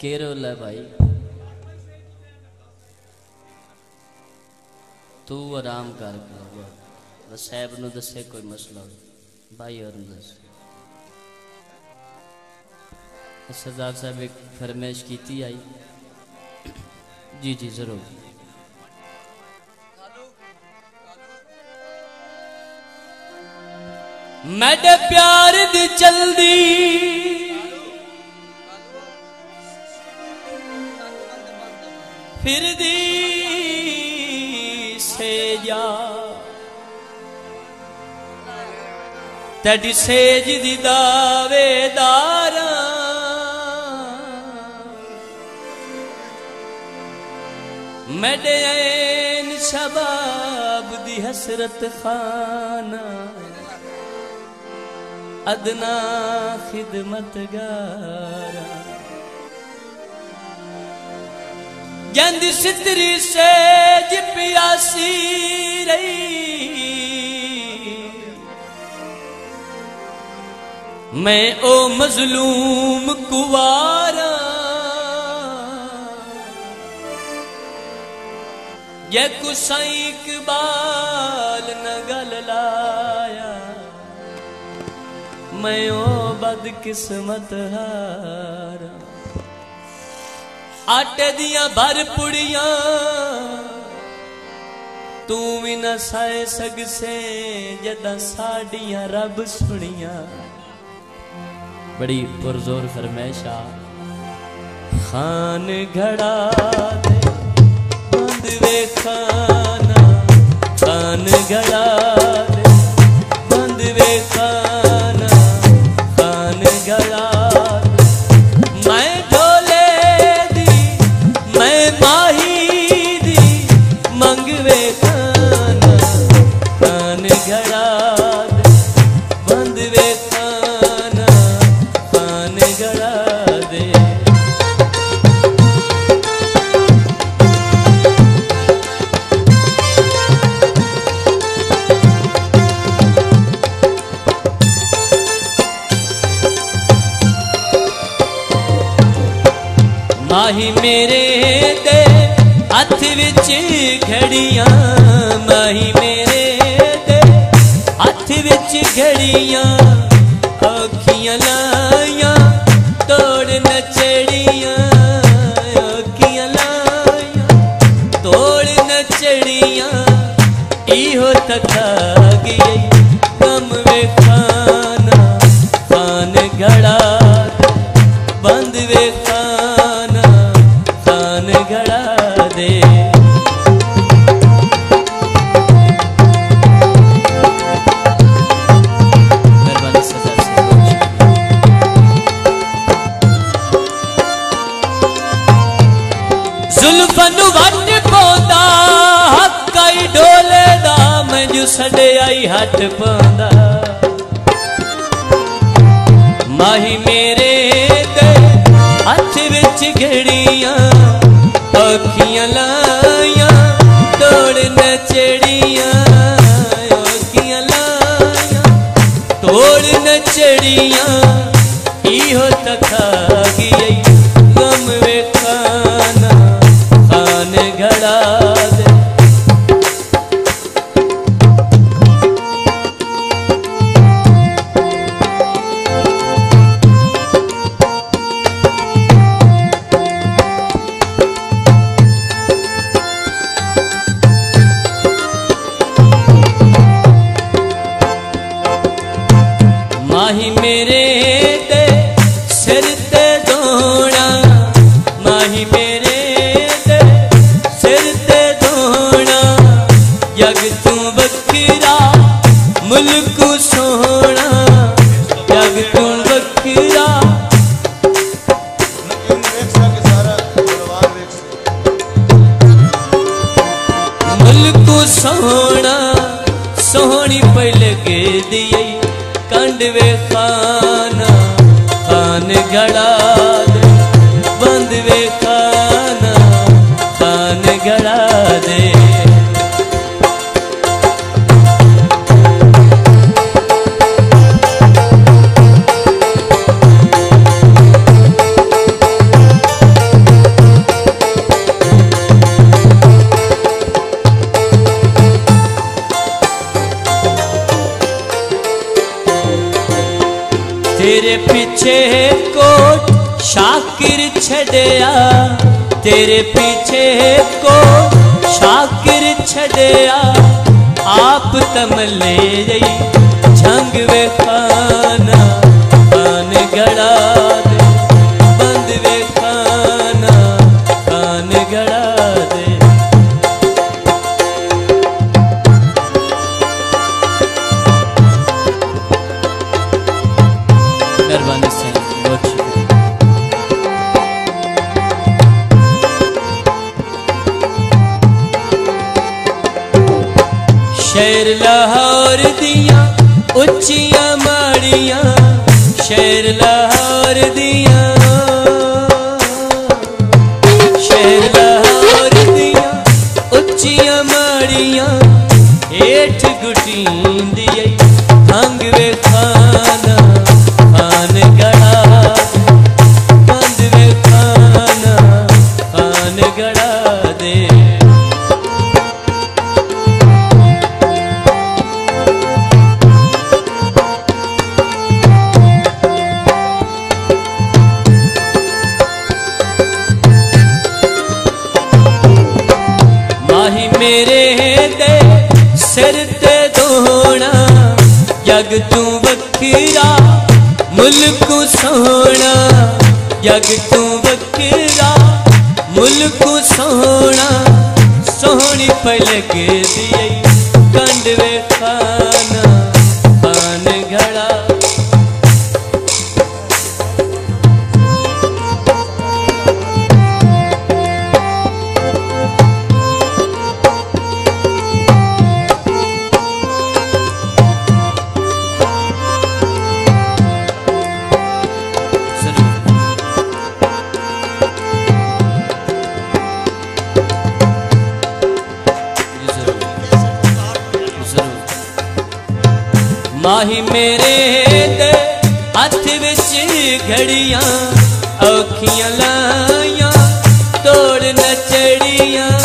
केरल है भाई। तू आराम कर साहब न दसे कोई मसला हो भाई और दस सरदार साहब, एक फरमाइश की आई। जी जी, ज़रूर। मैं प्यार दी चलदी। ਫਿਰਦੀ ਸੇਜਾ ਤੇਰੀ ਸੇਜ ਦੀ ਦਾਵੇਦਾਰ। ਮਡੈਨ ਸ਼ਬਾਬ ਦੀ ਹਸਰਤ ਖਾਨਾ। ਅਦਨਾ ਖਿਦਮਤਗਾਰਾਂ। गंद सितरी से पियासी रही। मैं ओ मजलूम कुवारा। ये कुसाई इकबाल न गल लाया। मैं ओ बदकिस्मत हारा। आटे दिया भर पुड़िया। तू भी न साए सग से जदा साडिया रब सुनिया। बड़ी पुरजोर फरमैशा खान घड़ा दे, बंद वे खाना। खान घड़ा दे, बंद वे खाना। खान घड़ा मैं ਮਾਹੀ ਮੇਰੇ ਦੇ ਹੱਥ ਵਿੱਚ ਘੜੀਆਂ ਮਾਹੀ ਮੇਰੇ ਦੇ ਹੱਥ ਵਿੱਚ ਘੜੀਆਂ ਅੱਖੀਆਂ ਲਾਈਆਂ ਤੋੜ ਨਚੜੀਆਂ ਅੱਖੀਆਂ ਲਾਈਆਂ ਤੋੜ ਨਚੜੀਆਂ ਇਹੋ ਤੱਕਾ ਗਈ ਗਮ ਵੇਖਾਨਾ ਖਾਨ ਘੜਾ ਬੰਦ ਵੇ ਮੈਨੂੰ ਛੱਡਿਆਈ ਹੱਥ ਪਾਉਂਦਾ। ਮਾਹੀ ਮੇਰੇ ਦੇ ਹੱਥ ਵਿੱਚ ਘੜੀਆਂ ਅੱਖੀਆਂ ਲਾਈਆਂ, ਤੋੜ ਨਚੜੀਆਂ ਅੱਖੀਆਂ ਲਾਈਆਂ, ਤੋੜ ਨਚੜੀਆਂ, ਇਹੋ ਤਖਾ ਗਈ ਮਾਹੀ वे खाना खान घड़ा तेरे पीछे कोट, शाकिर छड़या तेरे पीछे को शाकिर छड़या आप तमले रही झंग वे ਸ਼ਹਿਰ ਲਾਹੌਰ ਦੀਆਂ ਉੱਚੀਆਂ ਮਾੜੀਆਂ, ਸ਼ਹਿਰ ਲਾਹੌਰ ਦੀਆਂ। ਸ਼ਹਿਰ ਲਾਹੌਰ ਦੀਆਂ ਉੱਚੀਆਂ ਮਾੜੀਆਂ ਏਠ ਗੁਟੀਂਦੀ ਏ ਖਾਨਾ जग तू बखीरा मुल्क सोना जग तू बखीरा मुल्क सोना सोहनी पलक दिए ਮਾਹੀ ਮੇਰੇ ਤੇ ਹੱਥ ਵਿੱਚ ਘੜੀਆਂ ਔਖੀਆਂ ਲਾਈਆਂ ਤੋੜ ਨਚੜੀਆਂ।